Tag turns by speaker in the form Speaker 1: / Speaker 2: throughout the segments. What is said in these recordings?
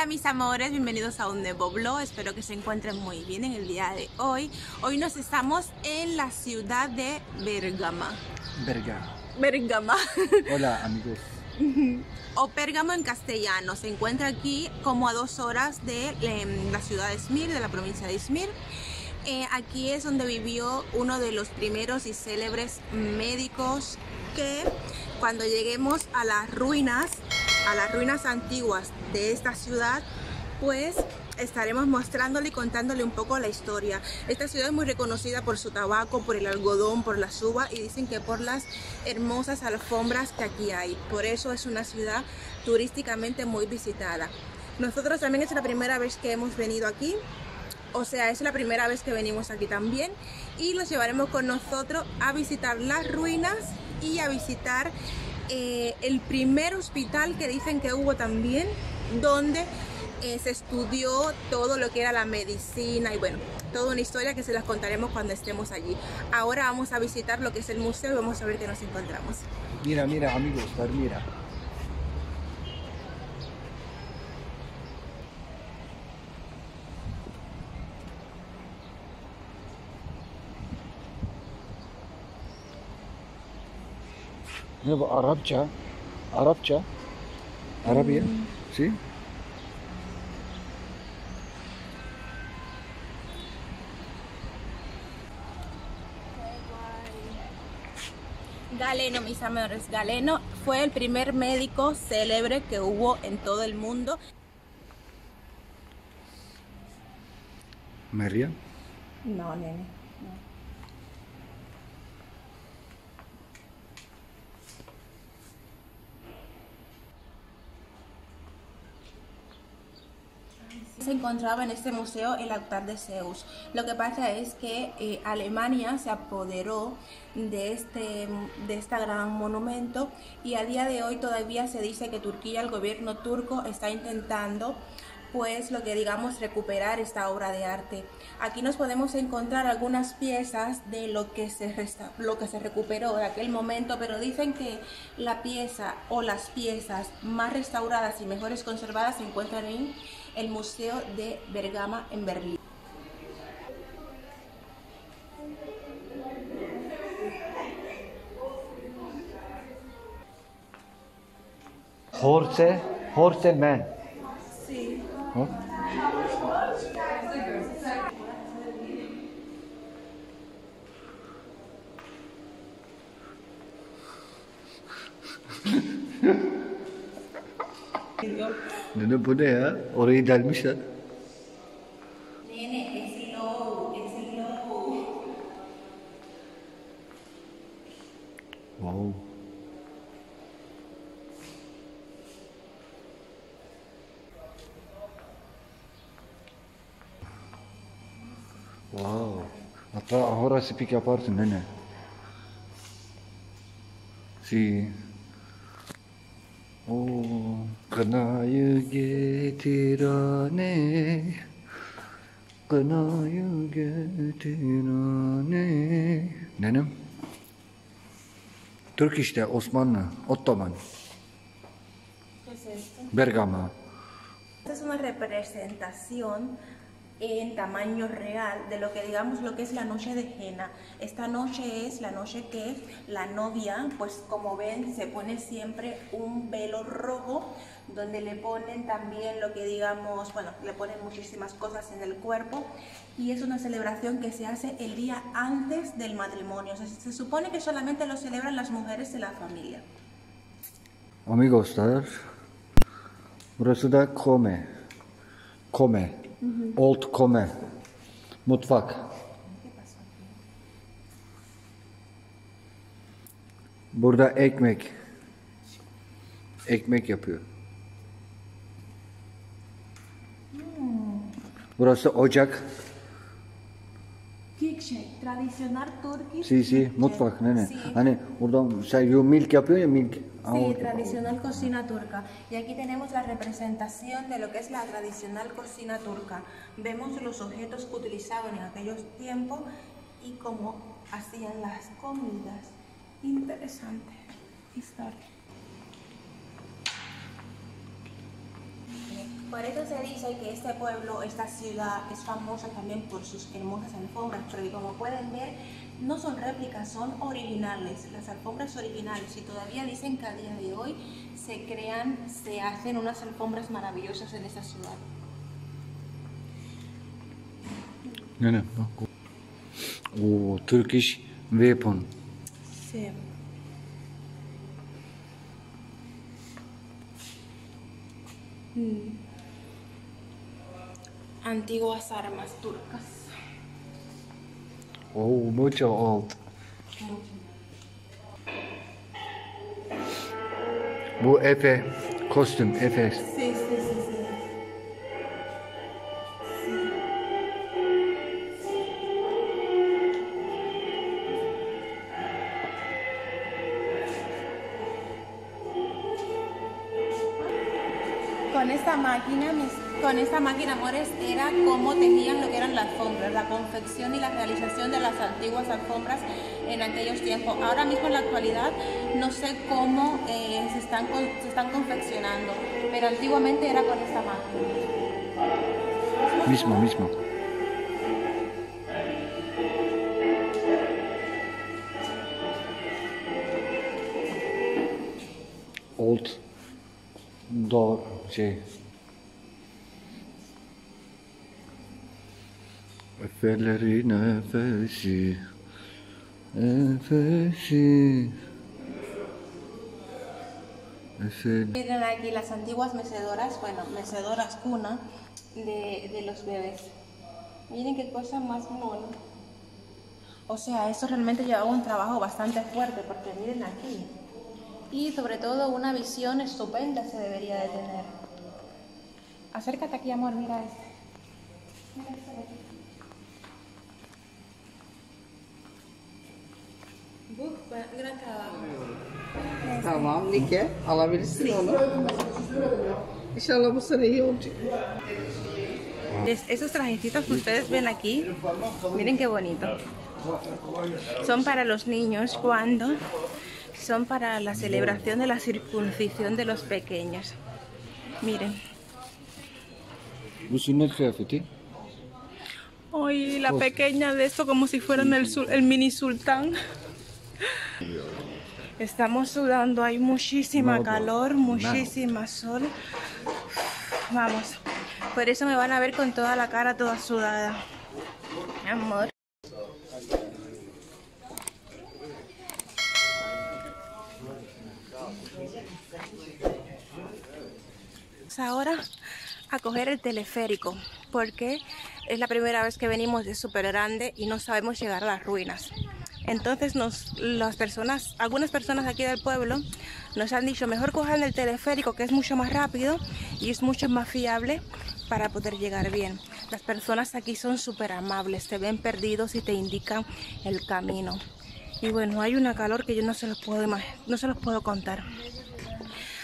Speaker 1: Hola mis amores, bienvenidos a un nuevo blog, espero que se encuentren muy bien en el día de hoy. Hoy nos estamos en la ciudad de Bergama.
Speaker 2: Berga.
Speaker 1: Bergama.
Speaker 2: Hola amigos.
Speaker 1: o Pérgamo en castellano. Se encuentra aquí como a dos horas de em, la ciudad de Izmir, de la provincia de Izmir. Eh, aquí es donde vivió uno de los primeros y célebres médicos que cuando lleguemos a las ruinas, a las ruinas antiguas de esta ciudad, pues estaremos mostrándole y contándole un poco la historia. Esta ciudad es muy reconocida por su tabaco, por el algodón, por la uvas y dicen que por las hermosas alfombras que aquí hay. Por eso es una ciudad turísticamente muy visitada. Nosotros también es la primera vez que hemos venido aquí, o sea, es la primera vez que venimos aquí también y los llevaremos con nosotros a visitar las ruinas y a visitar eh, el primer hospital que dicen que hubo también, donde eh, se estudió todo lo que era la medicina y bueno, toda una historia que se las contaremos cuando estemos allí. Ahora vamos a visitar lo que es el museo y vamos a ver qué nos encontramos.
Speaker 2: Mira, mira amigos, mira. Ne bu Arapça? Arapça? Arabiya? ¿Sí?
Speaker 1: Galeno, mis amores, Galeno fue el primer médico célebre que hubo en todo el mundo.
Speaker 2: María.
Speaker 1: No, nene. Se encontraba en este museo el altar de Zeus. Lo que pasa es que eh, Alemania se apoderó de este, de este gran monumento y a día de hoy todavía se dice que Turquía, el gobierno turco, está intentando pues lo que digamos recuperar esta obra de arte. Aquí nos podemos encontrar algunas piezas de lo que se lo que se recuperó de aquel momento, pero dicen que la pieza o las piezas más restauradas y mejores conservadas se encuentran en el Museo de Bergama en Berlín.
Speaker 2: Horse, horseman.
Speaker 1: Sí.
Speaker 2: ¿Oh? Nene bu ne ya? Orayı delmişler.
Speaker 1: Nene, es slow, es slow.
Speaker 2: Wow. Wow. Hatta ahora spik yaparsın nene. Si. O kınayı getir anne. Kınayı getir anne. Nenem. Türk işte Osmanlı, Ottoman,
Speaker 1: ¿Qué es esto?
Speaker 2: Bergama.
Speaker 1: Esta es una representación en tamaño real de lo que digamos lo que es la noche de Jena. Esta noche es la noche que la novia, pues como ven, se pone siempre un velo rojo donde le ponen también lo que digamos, bueno, le ponen muchísimas cosas en el cuerpo y es una celebración que se hace el día antes del matrimonio. Se supone que solamente lo celebran las mujeres de la familia.
Speaker 2: Amigoslar, burası da Kome. Kome. Old Kome. Mutfak. Burada ekmek. Ekmek yapıyor. Burası ocak.
Speaker 1: Kikşe, tradicional Turkish.
Speaker 2: Si si mutfak nene. Hani buradan sen yo milk yapıyor ya milk. Aa,
Speaker 1: Sí, tradicional cocina turca. Y aquí tenemos la representación de lo que es la tradicional cocina turca. Vemos los objetos que utilizaban en aquellos tiempos y cómo hacían las comidas. Interesante historia. Por eso se dice que este pueblo, esta ciudad, es famosa también por sus hermosas alfombras, porque como pueden ver, no son réplicas, son originales, las alfombras originales. Y todavía dicen que a día de hoy se crean, se hacen unas alfombras maravillosas en esta ciudad.
Speaker 2: Ne ne bak. o. Turkish weapon.
Speaker 1: Sí. Mm. Antiguas armas turcas.
Speaker 2: Oo, mucho old. Bu Efe kostüm, Efe.
Speaker 1: Con esta máquina, con esta máquina, amores, era cómo tejían lo que eran las alfombras, la confección y la realización de las antiguas alfombras en aquellos tiempos. Ahora mismo en la actualidad no sé cómo eh, se, están, se están confeccionando, pero antiguamente era con esta máquina.
Speaker 2: Mismo, mismo. Old Efel.
Speaker 1: Miren aquí las antiguas mecedoras, bueno, mecedoras cuna de, de los bebés. Miren qué cosa más mona. O sea, esto realmente llevaba un trabajo bastante fuerte, porque miren aquí. Y sobre todo una visión estupenda se debería de tener. Acércate aquí, amor, mira este. Mira este de aquí. Buf, gran trabajo.
Speaker 3: Tamam Nike alabilirsin onu. İnşallah bu sene iyi olacak.
Speaker 1: Es- esos trajecitos que ustedes ven aquí, miren qué bonito. Son para los niños cuando son para la celebración de la circuncisión de los pequeños. Miren.
Speaker 2: Sünnet kıyafeti.
Speaker 1: Ay, la pequeña de esto como si fueran el, el mini sultán. Estamos sudando, hay muchísima calor, muchísima sol. Vamos, por eso me van a ver con toda la cara toda sudada. Mi amor. Vamos ahora a coger el teleférico porque es la primera vez que venimos de súper grande y no sabemos llegar a las ruinas. Entonces nos, las personas, algunas personas aquí del pueblo nos han dicho mejor cojan el teleférico que es mucho más rápido y es mucho más fiable para poder llegar bien. Las personas aquí son súper amables, te ven perdidos y te indican el camino. Y bueno, hay una calor que yo no se los puedo, no se los puedo contar.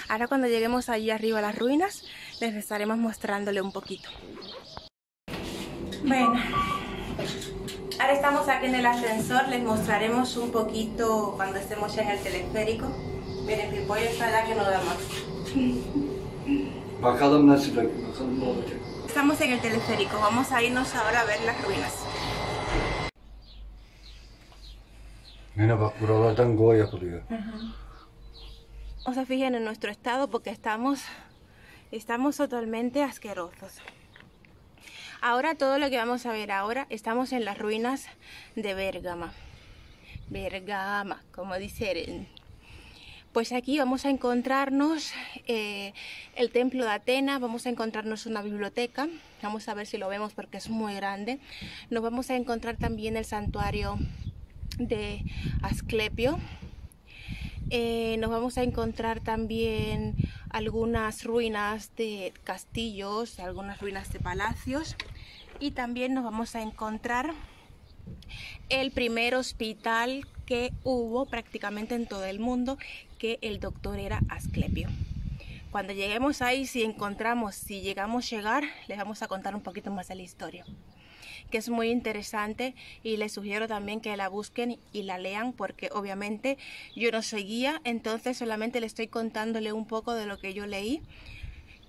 Speaker 1: Ahora cuando lleguemos allí arriba a las ruinas, les estaremos mostrándole un poquito. Bueno, ahora estamos aquí en el ascensor, les mostraremos un poquito cuando estemos ya en el teleférico. Miren, Pipoyo está allá que no da más.
Speaker 2: Bakalım nasıl bakalım ne olacak.
Speaker 1: Estamos en el teleférico, vamos a irnos ahora a ver las ruinas.
Speaker 2: Nene bak buralardan go yapılıyor.
Speaker 1: No se fijen en nuestro estado porque estamos, estamos totalmente asquerosos. Ahora todo lo que vamos a ver ahora, estamos en las ruinas de Bergama. Bergama, como dicen. Pues aquí vamos a encontrarnos eh, el templo de Atenas, vamos a encontrarnos una biblioteca, vamos a ver si lo vemos porque es muy grande. Nos vamos a encontrar también el santuario de Asclepio, eh, nos vamos a encontrar también algunas ruinas de castillos, algunas ruinas de palacios y también nos vamos a encontrar el primer hospital que hubo prácticamente en todo el mundo, que el doctor era Asclepio. Cuando lleguemos ahí, si encontramos, si llegamos a llegar, les vamos a contar un poquito más de la historia que es muy interesante y les sugiero también que la busquen y la lean porque obviamente yo no soy guía, entonces solamente le estoy contándole un poco de lo que yo leí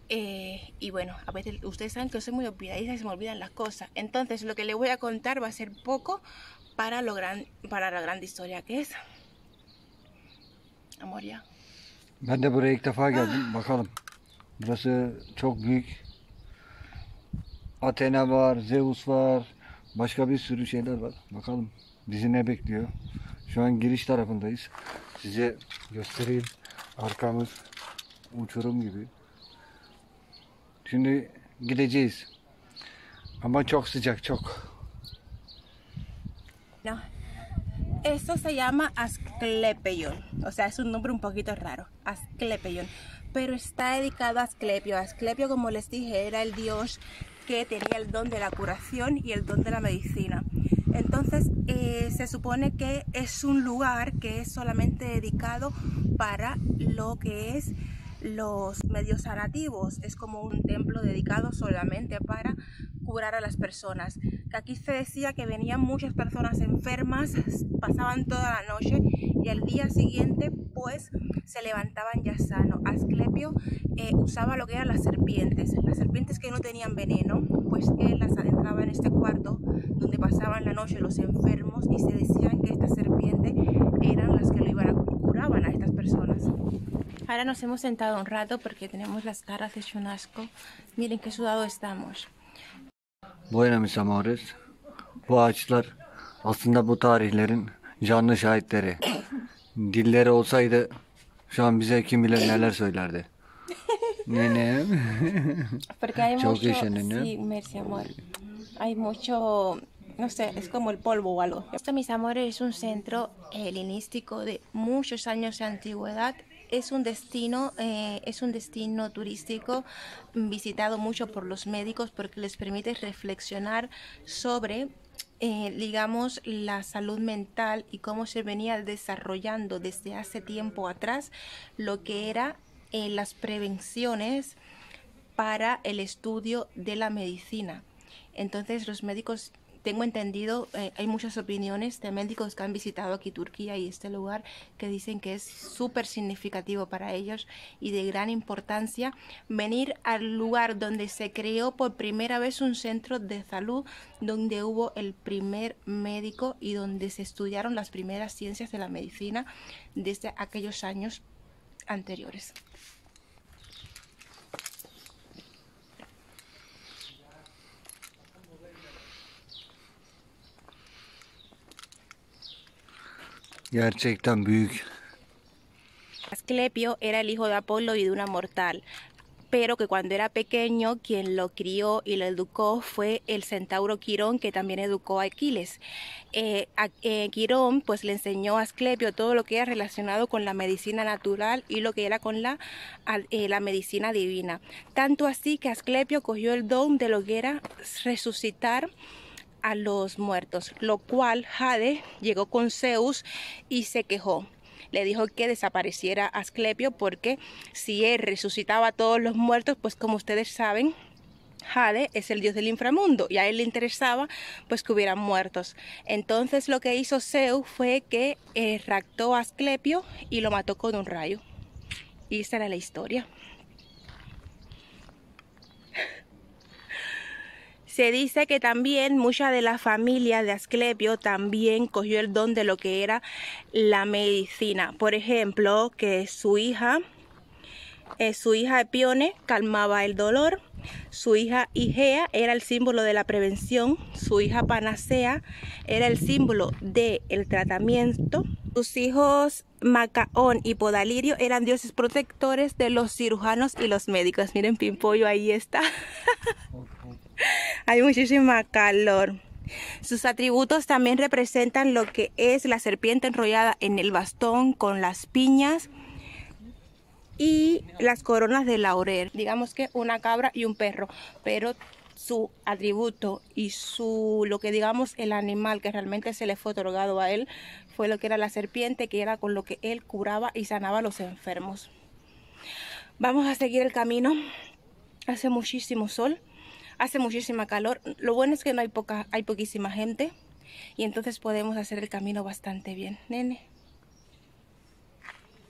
Speaker 1: Eh, y bueno, a veces ustedes saben que yo soy muy olvidadiza y se me olvidan las cosas. Entonces lo que les voy a contar va a ser poco para, lo gran, para la gran historia que es. Amor ya.
Speaker 2: Ben de buraya ilk defa geldim. Bakalım. Burası çok büyük. Athena var, Zeus var. Başka bir sürü şeyler var. Bakalım bizi ne bekliyor. Şu an giriş tarafındayız. Size göstereyim. Arkamız uçurum gibi. Şimdi gideceğiz. Ama çok sıcak, çok.
Speaker 1: No. Esto se llama Asclepion. O sea, es un nombre un poquito raro. Asclepion. Pero está dedicado a Asclepio. Asclepio, como les dije, era el dios que tenía el don de la curación y el don de la medicina. Entonces, eh, se supone que es un lugar que es solamente dedicado para lo que es los medios sanativos. Es como un templo dedicado solamente para curar a las personas. Que aquí se decía que venían muchas personas enfermas, pasaban toda la noche y al día siguiente pues se levantaban ya sano. Asclepio eh, usaba lo que eran las serpientes. Las serpientes que no tenían veneno, pues él las adentraba en este cuarto donde pasaban la noche los enfermos y se decían que estas serpientes eran las que lo iban a curaban a estas personas. Ahora nos hemos sentado un rato porque tenemos las caras hecho un asco. Miren qué sudado estamos.
Speaker 2: Bu önemli Amores. Bu ağaçlar aslında bu tarihlerin canlı şahitleri. Dilleri olsaydı şu an bize kim bilir neler söylerdi. Nenem.
Speaker 1: Porque hay
Speaker 2: Çok
Speaker 1: mucho.
Speaker 2: yaşa.
Speaker 1: Sí, merci, amor. Hay mucho. No sé, es como el polvo o algo. Esto, mis amores, es un centro helenístico de muchos años de antigüedad. Es un destino, eh, es un destino turístico visitado mucho por los médicos porque les permite reflexionar sobre eh, digamos, la salud mental y cómo se venía desarrollando desde hace tiempo atrás lo que era eh, las prevenciones para el estudio de la medicina. Entonces los médicos, tengo entendido, eh, hay muchas opiniones de médicos que han visitado aquí Turquía y este lugar que dicen que es súper significativo para ellos y de gran importancia venir al lugar donde se creó por primera vez un centro de salud, donde hubo el primer médico y donde se estudiaron las primeras ciencias de la medicina desde aquellos años anteriores.
Speaker 2: Gerçekten büyük.
Speaker 1: Asclepio era el hijo de Apolo y de una mortal, pero que cuando era pequeño quien lo crió y lo educó fue el centauro Quirón, que también educó a Aquiles. Eh, eh, Quirón pues le enseñó a Asclepio todo lo que era relacionado con la medicina natural y lo que era con la, eh, la medicina divina. Tanto así que Asclepio cogió el don de lo que era resucitar a los muertos, lo cual Jade llegó con Zeus y se quejó. Le dijo que desapareciera Asclepio porque si él resucitaba a todos los muertos, pues como ustedes saben, Jade es el dios del inframundo y a él le interesaba pues que hubieran muertos. Entonces lo que hizo Zeus fue que eh, raptó a Asclepio y lo mató con un rayo. Y esa era la historia. Se dice que también mucha de la familia de Asclepio también cogió el don de lo que era la medicina. Por ejemplo, que su hija, eh, su hija Epione calmaba el dolor, su hija Igea era el símbolo de la prevención, su hija Panacea era el símbolo del tratamiento, sus hijos Macaón y Podalirio eran dioses protectores de los cirujanos y los médicos. Miren, Pimpollo ahí está. Hay muchísima calor. Sus atributos también representan lo que es la serpiente enrollada en el bastón con las piñas y las coronas de laurel. Digamos que una cabra y un perro, pero su atributo y su lo que digamos el animal que realmente se le fue otorgado a él fue lo que era la serpiente, que era con lo que él curaba y sanaba a los enfermos. Vamos a seguir el camino. Hace muchísimo sol, hace muchísima calor. Lo bueno es que no hay poca, hay poquísima gente y entonces podemos hacer el camino bastante bien, nene.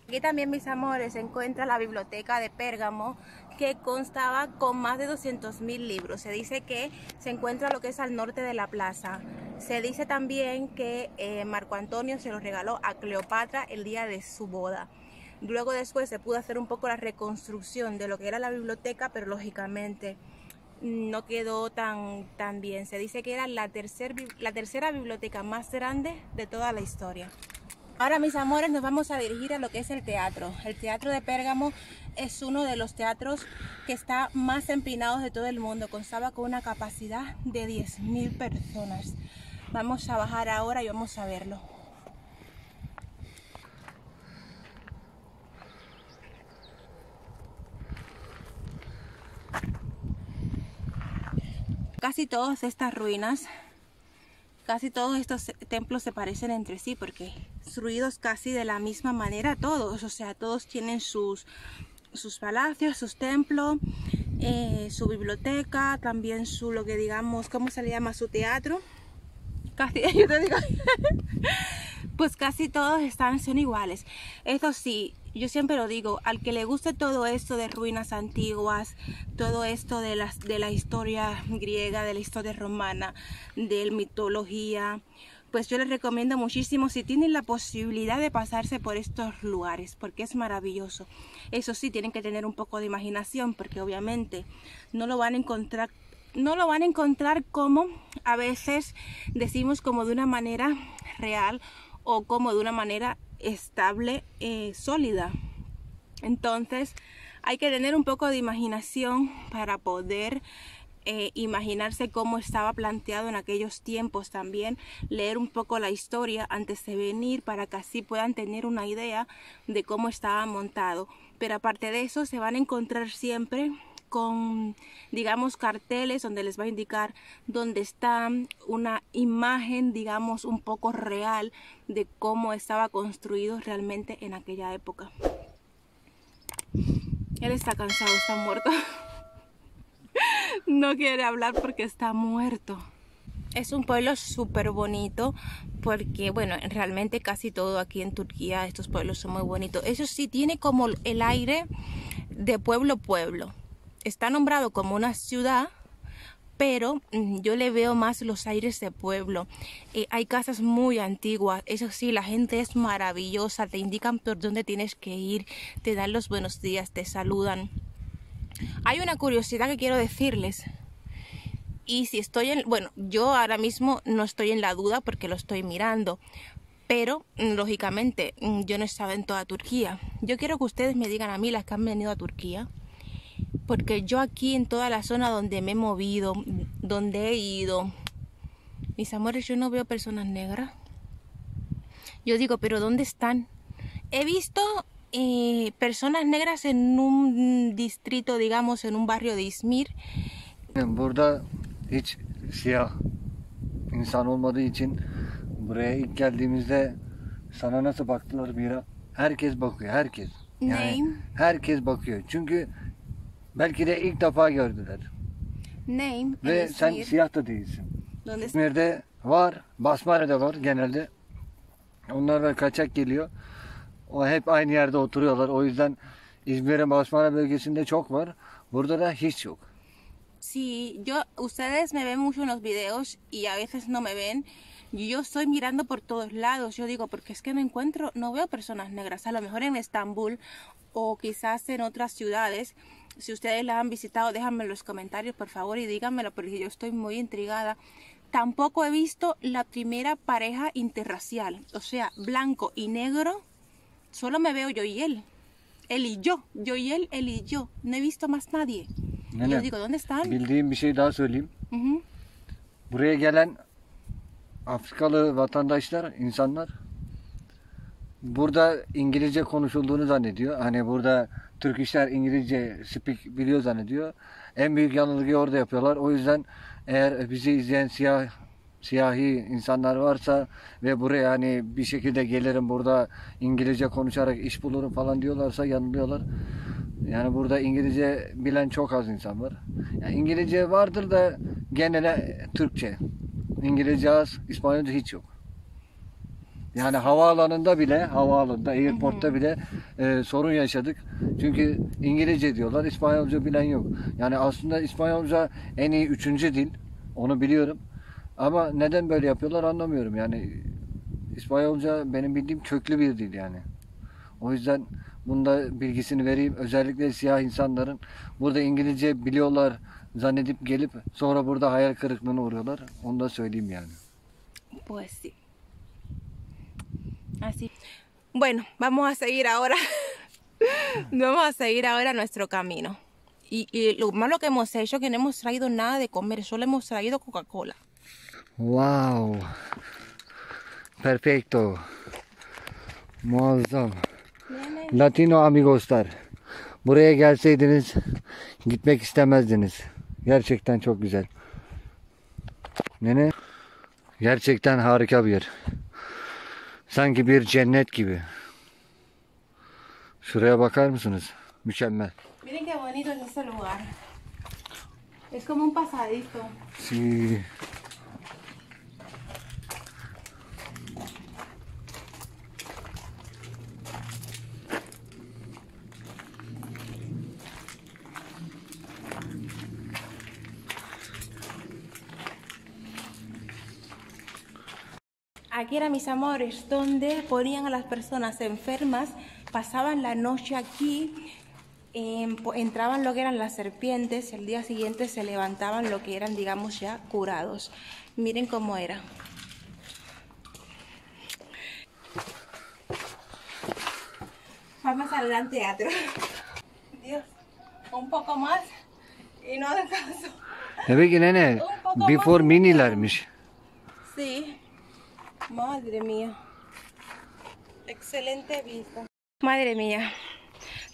Speaker 1: Aquí también, mis amores, se encuentra la biblioteca de Pérgamo, que constaba con más de 200.000 libros. Se dice que se encuentra lo que es al norte de la plaza. Se dice también que eh, Marco Antonio se lo regaló a Cleopatra el día de su boda. Luego después se pudo hacer un poco la reconstrucción de lo que era la biblioteca, pero lógicamente no quedó tan, tan bien. Se dice que era la, la tercera biblioteca más grande de toda la historia. Ahora, mis amores, nos vamos a dirigir a lo que es el teatro. El teatro de Pérgamo es uno de los teatros que está más empinados de todo el mundo. Constaba con una capacidad de 10.000 personas. Vamos a bajar ahora y vamos a verlo. Casi todas estas ruinas, casi todos estos templos se parecen entre sí porque construidos casi de la misma manera todos, o sea, todos tienen sus, sus palacios, sus templos, eh, su biblioteca, también su, lo que digamos, ¿cómo se le llama? Su teatro. Casi, yo te digo, pues casi todos están, son iguales. Eso sí, yo siempre lo digo, al que le guste todo esto de ruinas antiguas, todo esto de, las, de la historia griega, de la historia romana, de mitología, pues yo les recomiendo muchísimo si tienen la posibilidad de pasarse por estos lugares, porque es maravilloso. Eso sí, tienen que tener un poco de imaginación, porque obviamente no lo van a encontrar no lo van a encontrar como a veces decimos como de una manera real o como de una manera estable, eh, sólida. Entonces hay que tener un poco de imaginación para poder eh, imaginarse cómo estaba planteado en aquellos tiempos también, leer un poco la historia antes de venir para que así puedan tener una idea de cómo estaba montado. Pero aparte de eso se van a encontrar siempre con, digamos, carteles donde les va a indicar dónde está una imagen, digamos, un poco real de cómo estaba construido realmente en aquella época. Él está cansado, está muerto. no quiere hablar porque está muerto. Es un pueblo súper bonito porque, bueno, realmente casi todo aquí en Turquía, estos pueblos son muy bonitos. Eso sí, tiene como el aire de pueblo pueblo. Está nombrado como una ciudad, pero mm, yo le veo más los aires de pueblo. Eh, hay casas muy antiguas, eso sí, la gente es maravillosa, te indican por dónde tienes que ir, te dan los buenos días, te saludan. Hay una curiosidad que quiero decirles. Y si estoy en, bueno, yo ahora mismo no estoy en la duda porque lo estoy mirando, pero mm, lógicamente mm, yo no he estado en toda Turquía. Yo quiero que ustedes me digan a mí las que han venido a Turquía, porque yo aquí en toda la zona donde me he movido, donde he ido, mis amores, yo no veo personas negras. Yo digo, pero ¿dónde están? He visto eh, personas negras en un distrito, digamos, en un barrio de İzmir.
Speaker 2: Burada hiç siyah insan olmadığı için buraya ilk geldiğimizde sana nasıl baktılar Mira? Herkes bakıyor, herkes. Yani herkes bakıyor. Çünkü belki de ilk defa gördüler.
Speaker 1: Name.
Speaker 2: Ve
Speaker 1: en
Speaker 2: sen
Speaker 1: İzmir.
Speaker 2: siyah da değilsin.
Speaker 1: ¿Dónde está?
Speaker 2: İzmir'de var, Basmari'de var genelde. Onlar da kaçak geliyor. O hep aynı yerde oturuyorlar. O yüzden İzmir'in Basmara bölgesinde çok var. Burada da hiç yok.
Speaker 1: Si yo, ustedes me ven mucho en los videos y a veces no me ven, yo estoy mirando por todos lados. Yo digo, porque es que no encuentro, no veo personas negras. A lo mejor en Estambul o quizás en otras ciudades. Si ustedes la han visitado, déjenme en los comentarios, por favor, y díganmelo, porque yo estoy muy intrigada. Tampoco he visto la primera pareja interracial, o sea, blanco y negro. Solo me veo yo y él. Él y yo, yo y él, él y yo. No he visto más nadie. Yo digo, ¿dónde están?
Speaker 2: bildiğim bir şey daha söyleyeyim.
Speaker 1: Ujú.
Speaker 2: Buraya gelen Afrikalı vatandaşlar, insanlar burada İngilizce konuşulduğunu zannediyor. Hani burada Türk işler İngilizce speak biliyor zannediyor. En büyük yanılgıyı orada yapıyorlar. O yüzden eğer bizi izleyen siyah siyahi insanlar varsa ve buraya hani bir şekilde gelirim burada İngilizce konuşarak iş bulurum falan diyorlarsa yanılıyorlar. Yani burada İngilizce bilen çok az insan var. Yani İngilizce vardır da genele Türkçe. İngilizce az, İspanyolca hiç yok. Yani havaalanında bile, havaalanında, airportta bile e, sorun yaşadık. Çünkü İngilizce diyorlar, İspanyolca bilen yok. Yani aslında İspanyolca en iyi üçüncü dil, onu biliyorum. Ama neden böyle yapıyorlar anlamıyorum. Yani İspanyolca benim bildiğim köklü bir dil yani. O yüzden bunda bilgisini vereyim. Özellikle siyah insanların burada İngilizce biliyorlar zannedip gelip sonra burada hayal kırıklığına uğruyorlar. Onu da söyleyeyim yani.
Speaker 1: Pues sí. Así. Bueno, vamos a seguir ahora. vamos a seguir ahora nuestro camino. Y, y lo malo que hemos hecho es que no hemos traído nada de comer, solo hemos traído Coca-Cola.
Speaker 2: Wow. Perfecto. Muazzam. Latino amigoslar. Buraya gelseydiniz gitmek istemezdiniz. Gerçekten çok güzel. Nene? Gerçekten harika bir yer. Sanki bir cennet gibi. Şuraya bakar mısınız? Mükemmel.
Speaker 1: Miren qué bonito es ese lugar. Es como un pasadito.
Speaker 2: Sí.
Speaker 1: Aquí era, mis amores, donde ponían a las personas enfermas, pasaban la noche aquí, em, entraban lo que eran las serpientes y al día siguiente se levantaban lo que eran, digamos, ya curados. Miren cómo era. Vamos al gran teatro. Dios, un poco más y no descanso.
Speaker 2: Demek ki nene before minilermiş.
Speaker 1: Sí. Madre mía. Excelente vista. Madre mía.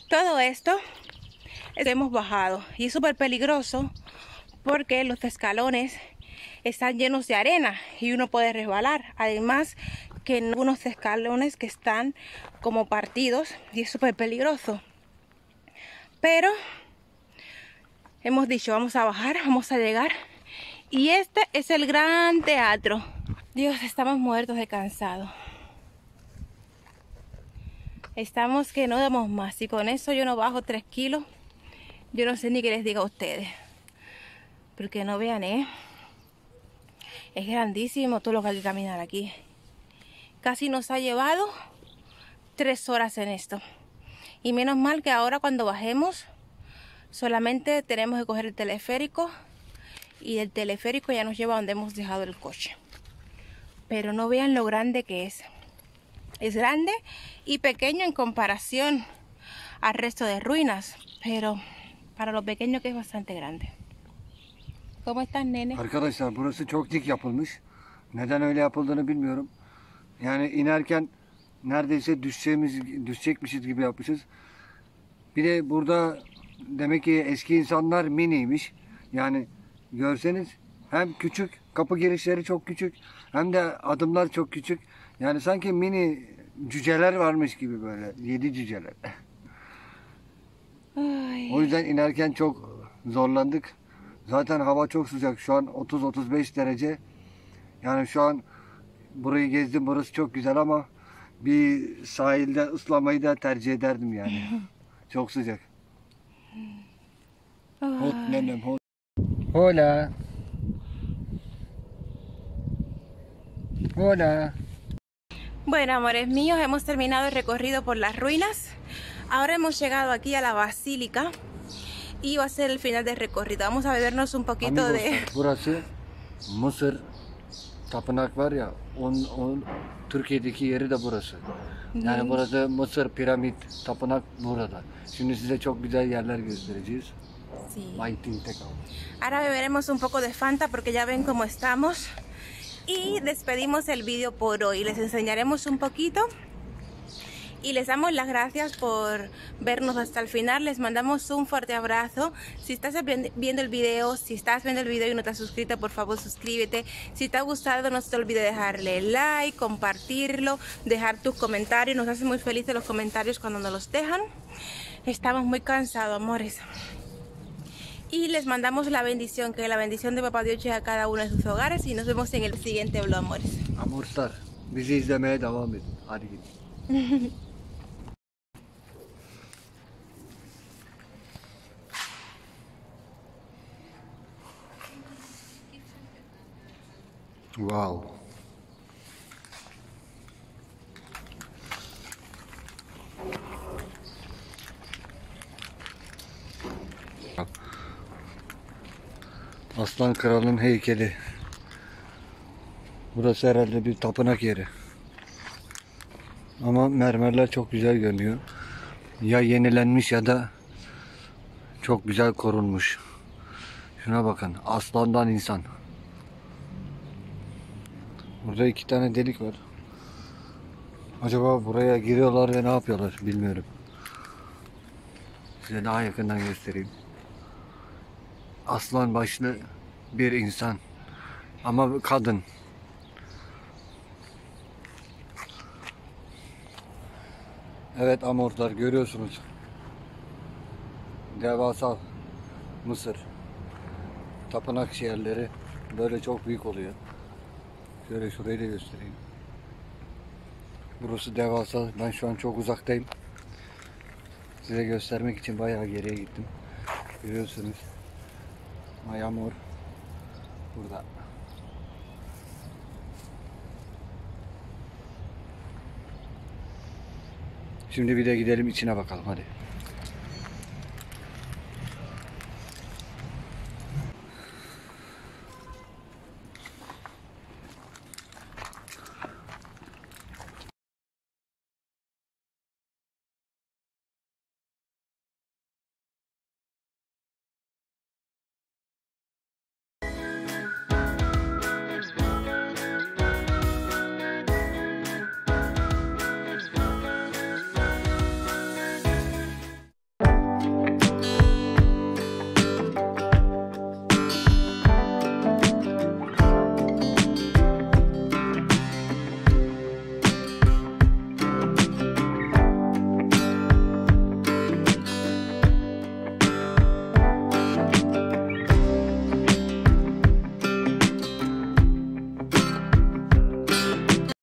Speaker 1: Todo esto hemos bajado y es súper peligroso porque los escalones están llenos de arena y uno puede resbalar. Además que en algunos escalones que están como partidos y es súper peligroso. Pero hemos dicho, vamos a bajar, vamos a llegar. Y este es el gran teatro. Dios, estamos muertos de cansado. Estamos que no damos más. Y con eso yo no bajo 3 kilos. Yo no sé ni qué les diga a ustedes. Porque no vean, ¿eh? Es grandísimo todo lo que hay que caminar aquí. Casi nos ha llevado tres horas en esto. Y menos mal que ahora cuando bajemos solamente tenemos que coger el teleférico y el teleférico ya nos lleva a donde hemos dejado el coche. Pero no vean lo grande que es. Es grande y pequeño en comparación al resto de ruinas, pero para lo pequeño que es bastante grande. ¿Cómo estás, nene?
Speaker 2: Arkadaşlar burası çok dik yapılmış. Neden öyle yapıldığını bilmiyorum. Yani inerken neredeyse düşeceğimiz, düşecekmişiz gibi yapmışız. Bir de burada demek ki eski insanlar miniymiş. Yani görseniz hem küçük, kapı girişleri çok küçük hem de adımlar çok küçük. Yani sanki mini cüceler varmış gibi böyle. Yedi cüceler.
Speaker 1: Ay,
Speaker 2: O yüzden inerken çok zorlandık. Zaten hava çok sıcak. Şu an 30-35 derece. Yani şu an burayı gezdim. Burası çok güzel ama bir sahilde ıslamayı da tercih ederdim yani. çok sıcak. Hot nenem hot. Hola. Hola.
Speaker 1: Bueno, amores míos, hemos terminado el recorrido por las ruinas. Ahora hemos llegado aquí a la basílica y va a ser el final del recorrido. Vamos a bebernos un poquito de...
Speaker 2: Amigoslar, burası Mısır tapınak var ya on, on, Türkiye'deki yeri de burası. Yani burası Mısır piramit tapınak burada. Şimdi size çok güzel yerler göstereceğiz.
Speaker 1: Sí.
Speaker 2: Lighting tek al.
Speaker 1: Ahora beberemos un poco de Fanta porque ya ven cómo estamos. Y despedimos el vídeo por hoy. Les enseñaremos un poquito. Y les damos las gracias por vernos hasta el final. Les mandamos un fuerte abrazo. Si estás viendo el video, si estás viendo el video y no te has suscrito, por favor suscríbete. Si te ha gustado, no se te olvide dejarle like, compartirlo, dejar tus comentarios. Nos hace muy felices los comentarios cuando nos los dejan. Estamos muy cansados, amores. Y les mandamos la bendición, que la bendición de Papá Dios llegue a cada uno de sus hogares y nos vemos en el siguiente vlog, amores.
Speaker 2: Amorslar Bizi izlemeye devam edin. Hadi gidin. wow. Aslan Kral'ın heykeli. Burası herhalde bir tapınak yeri. Ama mermerler çok güzel görünüyor. Ya yenilenmiş ya da çok güzel korunmuş. Şuna bakın. Aslandan insan. Burada iki tane delik var. Acaba buraya giriyorlar ve ne yapıyorlar bilmiyorum. Size daha yakından göstereyim. Aslan başlı bir insan. Ama kadın. Evet amortlar görüyorsunuz. Devasa Mısır. Tapınak şehirleri böyle çok büyük oluyor. Şöyle şurayı da göstereyim. Burası devasa. Ben şu an çok uzaktayım. Size göstermek için bayağı geriye gittim. Görüyorsunuz. Mayamor burada. Şimdi bir de gidelim içine bakalım hadi.